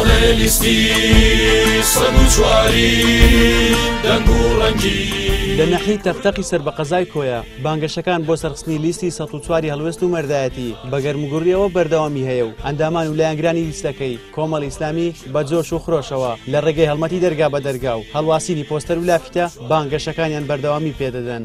بەڵێ لیستی سەد و چواری دەنگ و ڕەنگی لە نەحی تەقتەقی سەر بە قەزای کۆیە بانگەشەکان بۆ سەرخستنی لیستی 1940 هەڵوێست و مەردایەتی بەگەرمگوڕیەوە بەردەوامی هەیە و ئەندامان و لایەنگرانی لیستەکەی کۆمەڵ ئیسلامی بە جۆش و خرۆشەوە لە ڕێگەی هەڵمەتی دەرگا بە دەرگا و هەڵواسینی پۆستەر و لافیتە بانگەشەکانیان بەردەوامی پێدەدەن.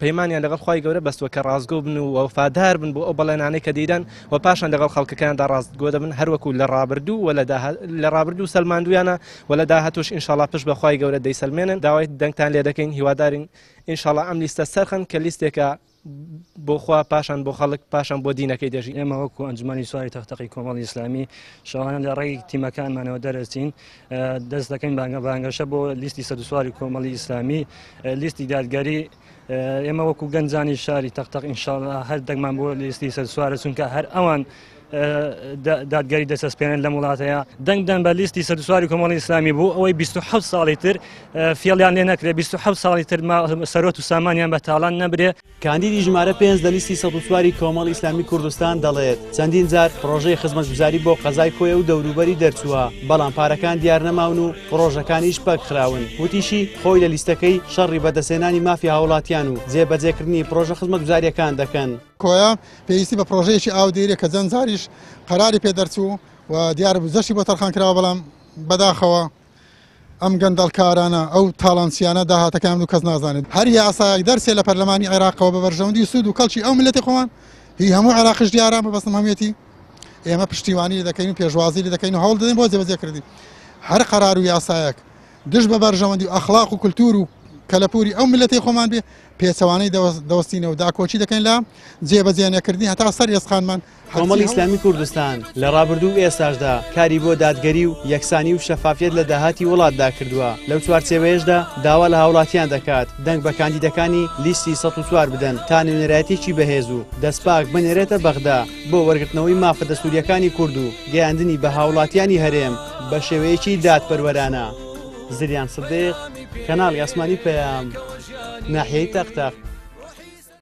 پەیمانیان لەگەڵ خوای گەورە بەستووە کە ڕاستگۆ بن و وەفادار بن بۆ ئەو بەڵێنانەی کە دەیدەن و پاشان لەگەڵ خەڵکەکەیاندا ڕاستگۆ دەبن هەر وەکوو لە ڕابردوو و لە ڕابردوو سەلماندوویانە و لە داهاتووش ئینشاڵا پشت بە خوای گەورە دەیسەلمێنن داوای دەنگتان لێ دەکەین هیوادارین ئینشاڵا ئەم لیستە سەرخەن کە لیستێکە بۆ خوا پاشان بۆ خەڵک پاشان بۆ دینەکەی دەژی ئێمە وەکوو ئەنجومەنی سواری تەق تەقی کۆمەڵی ئیسلامی شەوانە لە ڕێی تیمەکانمانەوە دەرەچین دەست دەکەین بانگە بانگەشە بۆ لیستی سەدوسواری کۆمەڵی ئیسلامی لیستی دادگەری ئێمە وەکو گەنجانی شاری تەختەق ئینشاالله هەر دەگمان بۆ لیستی سەرسوارە چونکە هەر ئەوان دادگەری دەسەسپێنن لەم وڵاتەیە دەنگدان بە لیستی سەدوسواری کۆمەڵی ئیسلامی بوو ئەوەی 26 ساڵی تر فێڵیان لێ نەکرێت 26 ساڵی تر سەرۆت و سامانیان بە تاالان نەبرێ کاندیدی ژمارە پێنج لە لیستی سەد و چواری کۆمەڵی ئیسلامی کوردستان دەڵێت، چەندین جار پڕۆژەی خزمەتگوزاری بۆ قەزای کۆیە و دەوروبەری دەرچووە، بەڵام پارەکان دیار نەماون و پڕۆژەکانیش پەکخراون. وتیشی، خۆی لە لیستەکەی شەڕی بەدەستهێنانی مافی هاوڵاتیان و جێبەجێکردنی پڕۆژە خزمەتگوزارییەکان دەکەن. کۆیە پێویستی بە پڕۆژەیەکی ئاودێرییە کە جەند جاریش قەراری پێدەرچوو و دیارە بودجەشی بۆ تەرخانکراوە، بەڵام بەداخەوە ئەم گەندەڵکارانە، ئەو تاڵانچیانە داهاتەکەیان و کەس نازانێت. هەر یاسایەک دەرچێت لە پەرلەمانی عێراقەوە بە بەرژەوەندی و سوود و کەڵکی ئەو میللەتی خۆمان، هی هەموو عێراقیش دیارە، مەبەستم هەموویەتی، ئێمە پشتیوانی لێ دەکەین و پێشوازی لێ دەکەین و هەوڵ دەدەین بۆ جێبەجێکردنی هەر قەرار و یاسایەک دژ بە بەرژەوەندی و ئەخڵاق و کولتوور و کەلەپووری ئەو میللەتی خۆمان بێ پێچەوانەی دەوەستینەوە داکۆکی دەکەین لە جێبەجێنەکردنی هەتا سەر ئێسقانمان کۆمەڵی ئیسلامی کوردستان لە ڕابردوو و ئێستاشدا کاری بۆ دادگەری و یەکسانی و شەفافیت لە داهاتی وڵاتدا کردووە لەو چوارچێوەیەشدا داوا لە هاوڵاتیان دەکات دەنگ بە کاندیدەکانی لیستی ١٠ۊ بدەن تا نوێنەرایەتێکی بەهێز و دەستپاک بنێرێتە بەغدا بۆ وەرگرتنەوەی مافە دەستوورییەکانی کورد و گەیاندنی بە هاوڵاتیانی هەرێم بە شێوەیەکی دادپەروەرانە. زریان سدیق، کەناڵی ئاسمانی پەیام، ناحیەی تەق تەق.